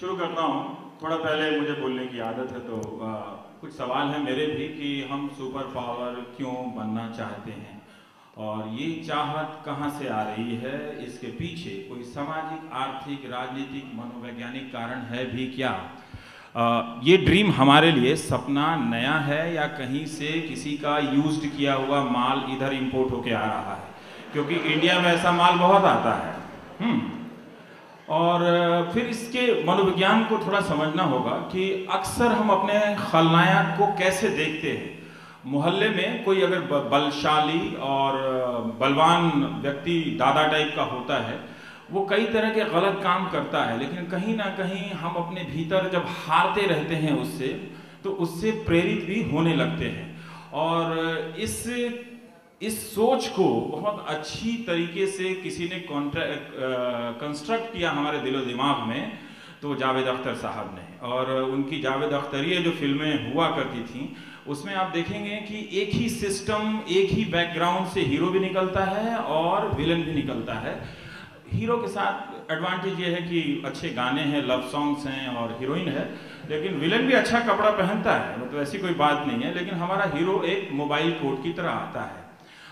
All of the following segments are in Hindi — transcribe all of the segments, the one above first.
शुरू करता हूँ। थोड़ा पहले मुझे बोलने की आदत है तो आ, कुछ सवाल है मेरे भी कि हम सुपर पावर क्यों बनना चाहते हैं? और ये चाहत कहाँ से आ रही है? इसके पीछे कोई सामाजिक आर्थिक राजनीतिक मनोवैज्ञानिक कारण है भी क्या? आ, ये ड्रीम हमारे लिए सपना नया है या कहीं से किसी का यूज्ड किया हुआ माल इधर इंपोर्ट होके आ रहा है? क्योंकि इंडिया में ऐसा माल बहुत आता है। हम्म। और फिर इसके मनोविज्ञान को थोड़ा समझना होगा कि अक्सर हम अपने खलनायक को कैसे देखते हैं। मोहल्ले में कोई अगर बलशाली और बलवान व्यक्ति दादा टाइप का होता है, वो कई तरह के गलत काम करता है, लेकिन कहीं ना कहीं हम अपने भीतर जब हारते रहते हैं उससे तो उससे प्रेरित भी होने लगते हैं। और इस इस सोच को बहुत अच्छी तरीके से किसी ने कंस्ट्रक्ट किया हमारे दिलो दिमाग में तो जावेद अख्तर साहब ने। और उनकी जावेद अख्तरिया जो फ़िल्में हुआ करती थी, उसमें आप देखेंगे कि एक ही सिस्टम एक ही बैकग्राउंड से हीरो भी निकलता है और विलन भी निकलता है। हीरो के साथ एडवांटेज ये है कि अच्छे गाने हैं लव सॉन्ग्स हैं और हीरोइन है, लेकिन विलन भी अच्छा कपड़ा पहनता है मतलब तो ऐसी कोई बात नहीं है, लेकिन हमारा हीरो एक मोबाइल कोड की तरह आता है।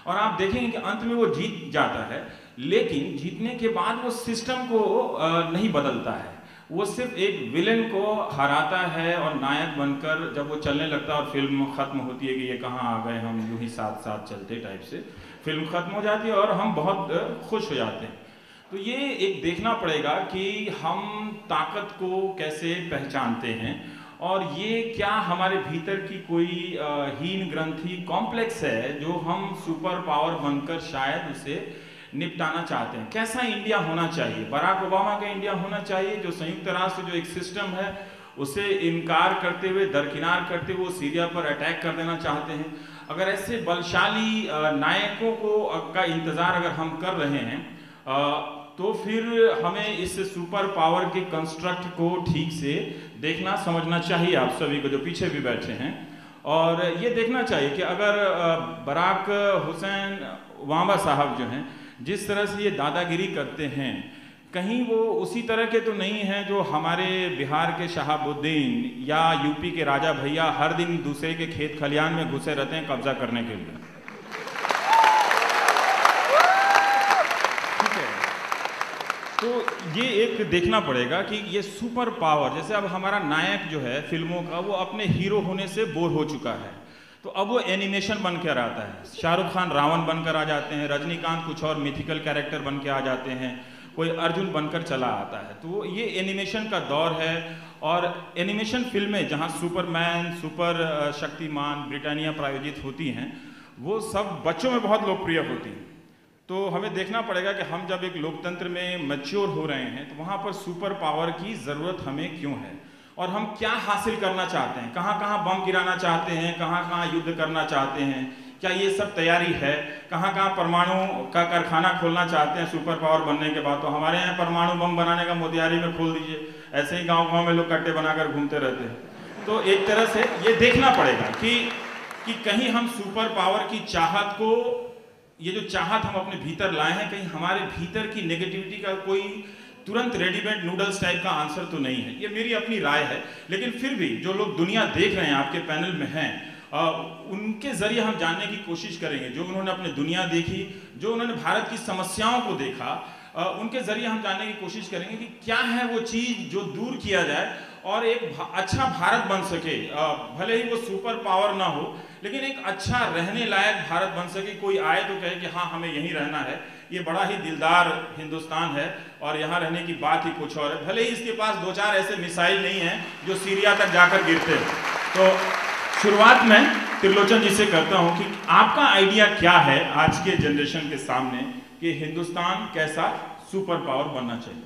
और आप देखेंगे कि अंत में वो जीत जाता है, लेकिन जीतने के बाद वो सिस्टम को नहीं बदलता है। वो सिर्फ़ एक विलेन को हराता है और नायक बनकर जब वो चलने लगता है और फ़िल्म खत्म होती है कि ये कहाँ आ गए हम, यूँ ही साथ साथ चलते टाइप से, फ़िल्म खत्म हो जाती है और हम बहुत खुश हो जाते हैं। तो ये एक देखना पड़ेगा कि हम ताकत को कैसे पहचानते हैं। और ये क्या हमारे भीतर की कोई हीन ग्रंथि कॉम्प्लेक्स है जो हम सुपर पावर बनकर शायद उसे निपटाना चाहते हैं? कैसा इंडिया होना चाहिए? बराक ओबामा का इंडिया होना चाहिए, जो संयुक्त राष्ट्र जो एक सिस्टम है, उसे इनकार करते हुए, दरकिनार करते हुए सीरिया पर अटैक कर देना चाहते हैं? अगर ऐसे बलशाली नायकों को का इंतज़ार अगर हम कर रहे हैं तो फिर हमें इस सुपर पावर के कंस्ट्रक्ट को ठीक से देखना, समझना चाहिए आप सभी को जो पीछे भी बैठे हैं। और ये देखना चाहिए कि अगर बराक हुसैन वामा साहब जो हैं, जिस तरह से ये दादागिरी करते हैं, कहीं वो उसी तरह के तो नहीं हैं जो हमारे बिहार के शहाबुद्दीन या यूपी के राजा भैया हर दिन दूसरे के खेत खलियान में घुसे रहते हैं कब्जा करने के लिए तो ये एक देखना पड़ेगा कि ये सुपर पावर, जैसे अब हमारा नायक जो है फ़िल्मों का, वो अपने हीरो होने से बोर हो चुका है। तो अब वो एनिमेशन बन कर आता है। शाहरुख खान रावण बनकर आ जाते हैं, रजनीकांत कुछ और मिथिकल कैरेक्टर बन के आ जाते हैं, कोई अर्जुन बनकर चला आता है। तो ये एनिमेशन का दौर है और एनिमेशन फ़िल्में जहाँ सुपरमैन, सुपर शक्तिमान, ब्रिटानिया प्रायोजित होती हैं, वो सब बच्चों में बहुत लोकप्रिय होती हैं। तो हमें देखना पड़ेगा कि हम जब एक लोकतंत्र में मैच्योर हो रहे हैं तो वहाँ पर सुपर पावर की ज़रूरत हमें क्यों है? और हम क्या हासिल करना चाहते हैं? कहाँ कहाँ बम गिराना चाहते हैं? कहाँ कहाँ युद्ध करना चाहते हैं? क्या ये सब तैयारी है? कहाँ कहाँ परमाणु का कारखाना खोलना चाहते हैं सुपर पावर बनने के बाद? तो हमारे यहाँ परमाणु बम बनाने का मोतियारी में खोल दीजिए। ऐसे ही गाँव गाँव में लोग कट्टे बनाकर घूमते रहते हैं। तो एक तरह से ये देखना पड़ेगा कि कि कहीं हम सुपर पावर की चाहत को ये जो चाहत हम अपने भीतर लाए हैं कहीं हमारे भीतर की नेगेटिविटी का कोई तुरंत रेडीमेड नूडल्स टाइप का आंसर तो नहीं है। ये मेरी अपनी राय है। लेकिन फिर भी जो लोग दुनिया देख रहे हैं आपके पैनल में हैं आ, उनके ज़रिए हम जानने की कोशिश करेंगे। जो उन्होंने अपने दुनिया देखी जो उन्होंने भारत की समस्याओं को देखा आ, उनके ज़रिए हम जानने की कोशिश करेंगे कि क्या है वो चीज़ जो दूर किया जाए और एक अच्छा भारत बन सके। भले ही वो सुपर पावर ना हो, लेकिन एक अच्छा रहने लायक भारत बन सके। कोई आए तो कहे कि हाँ हमें यहीं रहना है। ये बड़ा ही दिलदार हिंदुस्तान है और यहाँ रहने की बात ही कुछ और है। भले ही इसके पास दो चार ऐसे मिसाइल नहीं हैं जो सीरिया तक जाकर गिरते तो शुरुआत में त्रिलोचन जी से करता हूँ कि आपका आइडिया क्या है आज के जनरेशन के सामने कि हिंदुस्तान कैसा सुपर पावर बनना चाहिए?